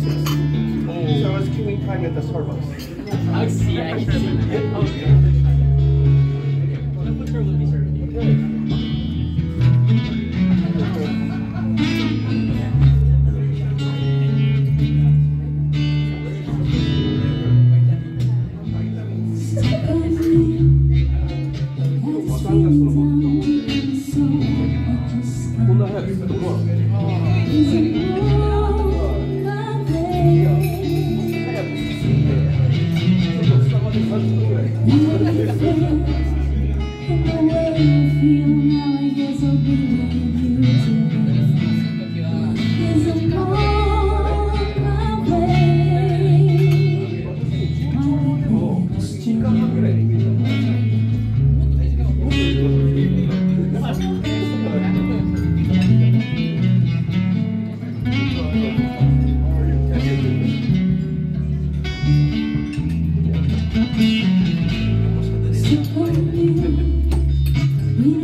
So I was queuing time at the Starbucks. I see, I see. Okay.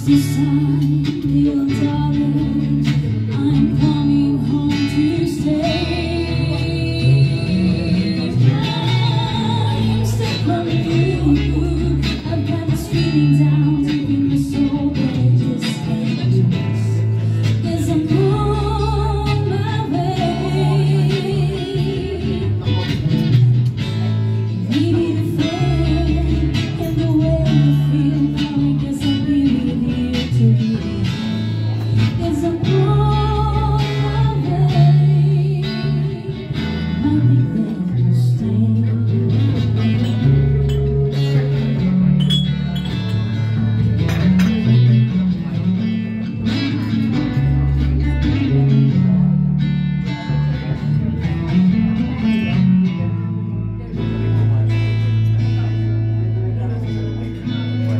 se.